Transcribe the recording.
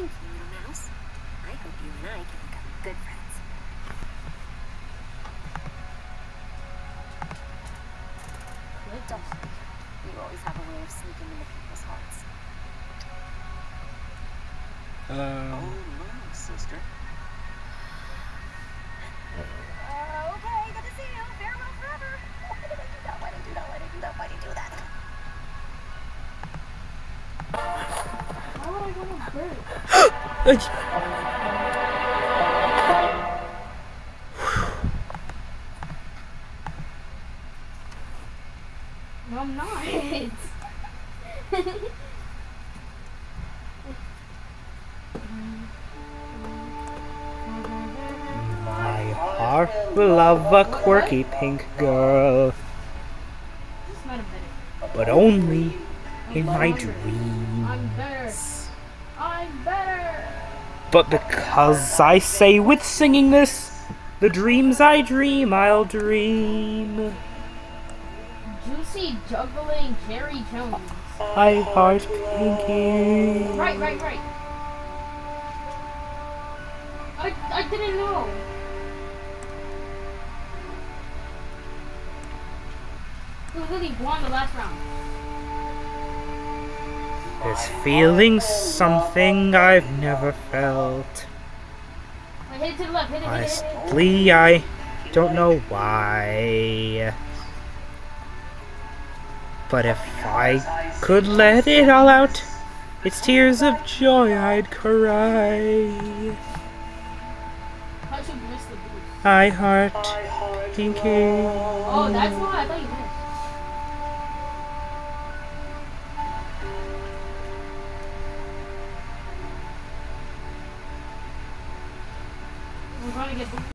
Thank you, little mouse. I hope you and I can become good friends. Don't worry. You always have a way of sneaking into people's hearts. Uh, Oh, my sister. Why would I go to bird? uh, No, I'm not. my heart will love a quirky pink girl, This might have been it. but only in my I'm dreams. But because I say with singing this, the dreams I dream, I'll dream. Juicy juggling Jerry Jones. I heart Pinkie. Right, right, right. I, I didn't know. Lily won the last round. This feeling something I've never felt. Honestly, I don't know why. But if I could let it all out, it's tears of joy I'd cry. I heart Pinkie. Oh, that's why I thought you probably get